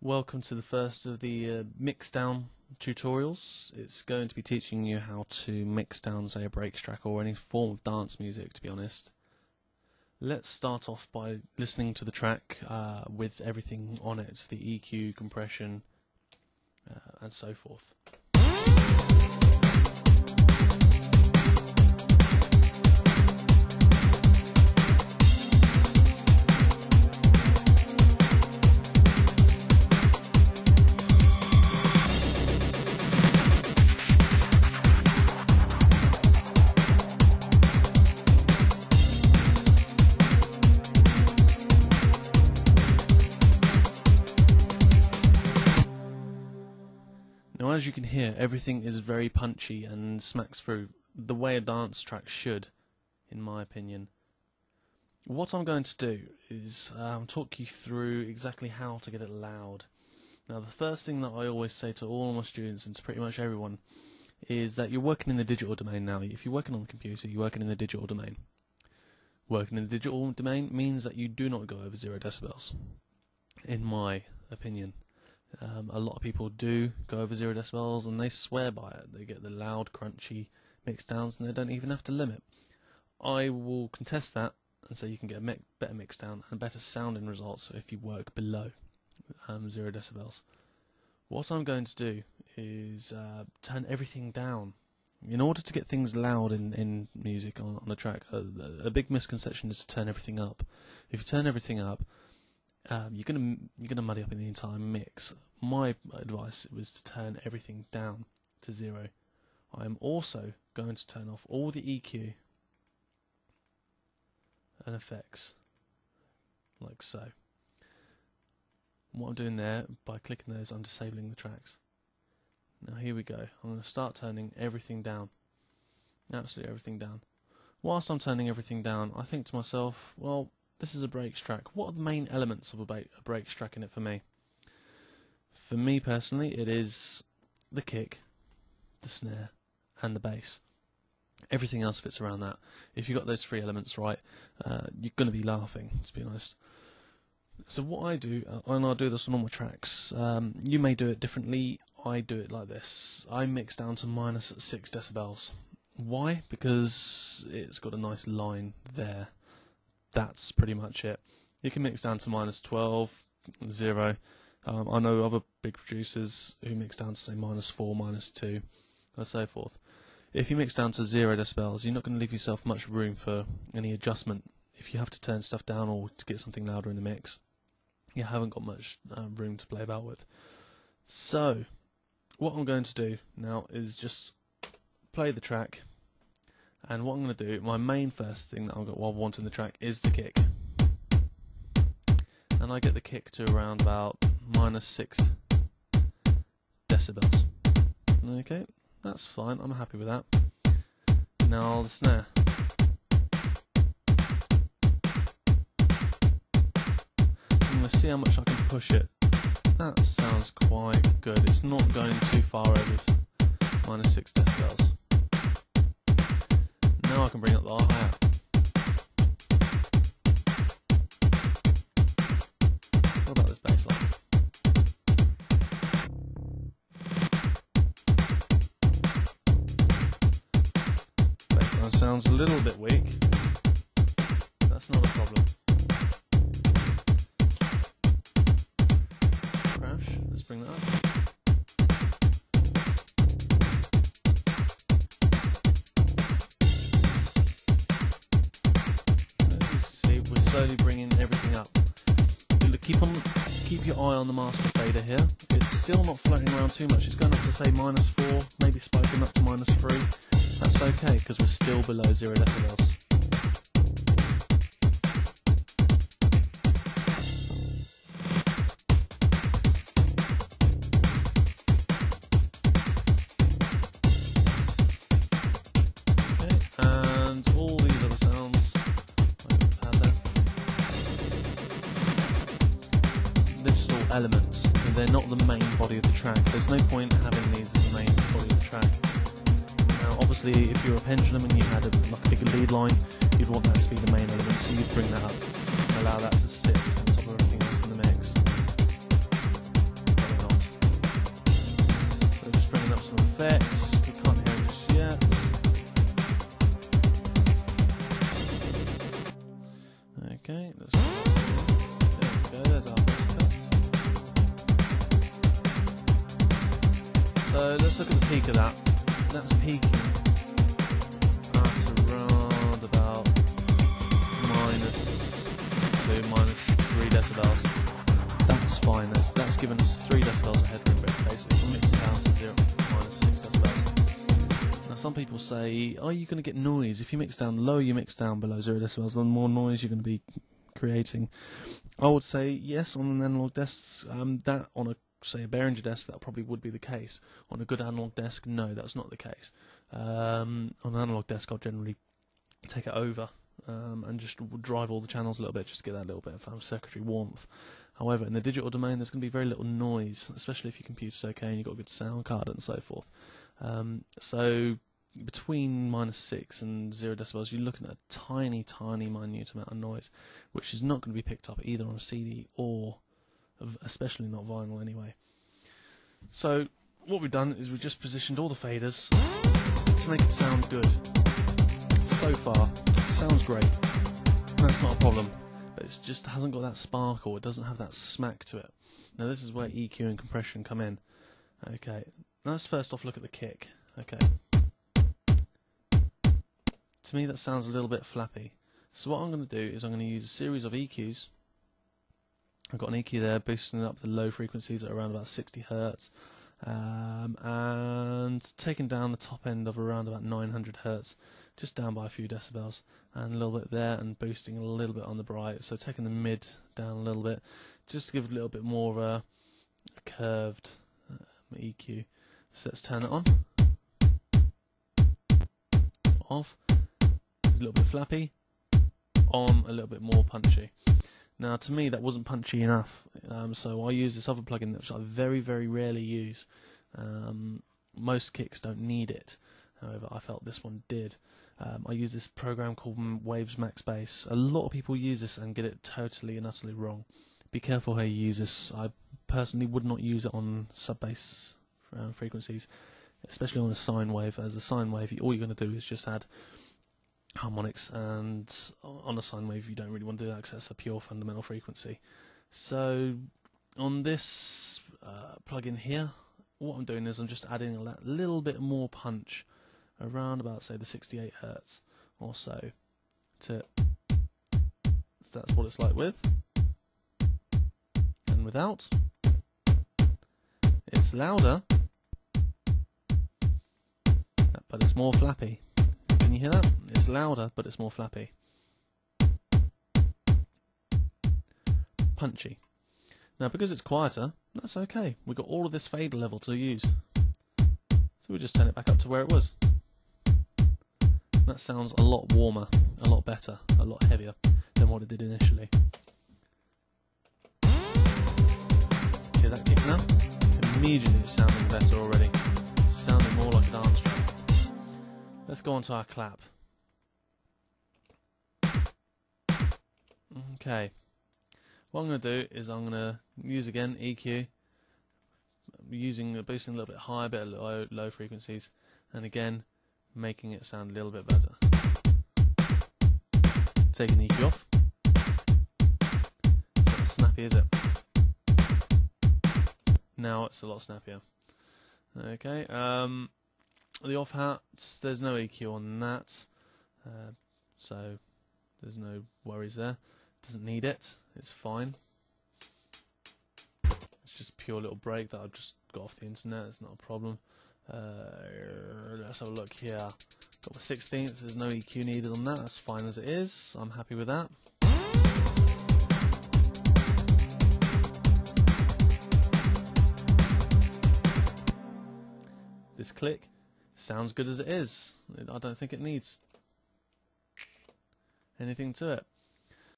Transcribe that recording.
Welcome to the first of the uh, mix down tutorials. It's going to be teaching you how to mix down, say, a breaks track or any form of dance music, to be honest. Let's start off by listening to the track uh, with everything on it the EQ, compression, uh, and so forth. You can hear, everything is very punchy and smacks through the way a dance track should, in my opinion. What I'm going to do is um, talk you through exactly how to get it loud. Now, the first thing that I always say to all my students and to pretty much everyone is that you're working in the digital domain now. If you're working on the computer, you're working in the digital domain. Working in the digital domain means that you do not go over zero decibels, in my opinion. Um, a lot of people do go over zero decibels and they swear by it. They get the loud, crunchy mix downs and they don't even have to limit. I will contest that and say you can get a better mix down and better sounding results if you work below um, zero decibels. What I'm going to do is uh, turn everything down. In order to get things loud in, in music on, on a track, a, a big misconception is to turn everything up. If you turn everything up, um, you're gonna you're gonna muddy up in the entire mix. My advice was to turn everything down to zero. I am also going to turn off all the EQ and effects, like so. What I'm doing there by clicking those, I'm disabling the tracks. Now here we go. I'm going to start turning everything down, absolutely everything down. Whilst I'm turning everything down, I think to myself, well, this is a breaks track. What are the main elements of a, ba- a track in it for me? For me personally, it is the kick, the snare, and the bass. Everything else fits around that. If you've got those three elements right, uh, you're going to be laughing, to be honest. So what I do, uh, and I'll do this on all my tracks, um, you may do it differently. I do it like this. I mix down to minus six decibels. Why? Because it's got a nice line there that's pretty much it. You can mix down to minus 12, 0. Um, I know other big producers who mix down to say minus 4, minus 2, and so forth. If you mix down to 0 decibels, you're not going to leave yourself much room for any adjustment. If you have to turn stuff down or to get something louder in the mix, you haven't got much uh, room to play about with. So, what I'm going to do now is just play the track and what I'm going to do, my main first thing that I've got what I want in the track is the kick. And I get the kick to around about minus 6 decibels. Okay, that's fine, I'm happy with that. Now the snare. I'm going to see how much I can push it. That sounds quite good. It's not going too far over minus 6 decibels. Now I can bring up the hi-hat. What about this bass line? Bass line sounds a little bit weak. That's not a problem. Slowly bringing everything up. Keep on, keep your eye on the master fader here. It's still not floating around too much. It's going up to say minus four, maybe spiking up to minus three. That's okay because we're still below zero decibels. elements, they're not the main body of the track. There's no point having these as the main body of the track. Now, obviously, if you're a pendulum and you had a like, lead line, you'd want that to be the main element, so you'd bring that up and allow that to sit on top of everything else in the mix. So just bringing up some effects. Peak of that. That's peaking at around about minus two, minus three decibels. That's fine, that's, that's given us three decibels of headroom, but basically we'll mix it down to zero, minus six decibels. Now some people say, are you going to get noise? If you mix down low, you mix down below zero decibels, the more noise you're going to be creating. I would say yes on an analog desk. Um, that on a say a Behringer desk, that probably would be the case. On a good analog desk, no, that's not the case. Um, on an analog desk, I'll generally take it over um, and just drive all the channels a little bit, just to get that little bit of circuitry warmth. However, in the digital domain, there's going to be very little noise, especially if your computer's okay and you've got a good sound card and so forth. Um, so between minus six and zero decibels, you're looking at a tiny, tiny, minute amount of noise, which is not going to be picked up either on a CD or, especially not vinyl anyway. So what we've done is we've just positioned all the faders to make it sound good. So far, sounds great. That's not a problem, but it just hasn't got that sparkle. It doesn't have that smack to it. Now this is where EQ and compression come in. Okay, let's first off look at the kick. Okay. To me, that sounds a little bit flappy. So what I'm going to do is I'm going to use a series of EQs. I've got an EQ there boosting up the low frequencies at around about 60 hertz, um, and taking down the top end of around about 900 hertz, just down by a few decibels, and a little bit there, and boosting a little bit on the bright. So taking the mid down a little bit, just to give it a little bit more of a, a curved uh, EQ. So let's turn it on, off a little bit flappy, on a little bit more punchy. Now, to me, that wasn't punchy enough, um, so I use this other plugin which I very, very rarely use. Um, most kicks don't need it, however, I felt this one did. Um, I use this program called Waves MaxxBass. A lot of people use this and get it totally and utterly wrong. Be careful how you use this. I personally would not use it on sub bass uh, frequencies, especially on a sine wave. As a sine wave, all you're going to do is just add harmonics, and on a sine wave you don't really want to do that because that's a pure fundamental frequency. So on this uh, plugin here, what I'm doing is I'm just adding a little bit more punch around about say the 68 hertz or so to so that's what it's like with and without it's louder but it's more flappy you hear that? It's louder, but it's more flappy. Punchy. Now, because it's quieter, that's okay. We've got all of this fader level to use. So we'll just turn it back up to where it was. That sounds a lot warmer, a lot better, a lot heavier than what it did initially. Hear that kick now? Immediately it's sounding better already. It's sounding more like a dance track. Let's go on to our clap. Okay. What I'm going to do is I'm going to use again EQ, using boosting a little bit higher, a low, low frequencies, and again making it sound a little bit better. Taking the EQ off. It's not snappy, is it? Now it's a lot snappier. Okay. Um, the off hats, there's no EQ on that, uh, so there's no worries there. Doesn't need it, it's fine. It's just pure little break that I've just got off the internet, it's not a problem. Uh, let's have a look here. Got the 16th, there's no EQ needed on that, that's fine as it is, I'm happy with that. This click sounds good as it is. I don't think it needs anything to it.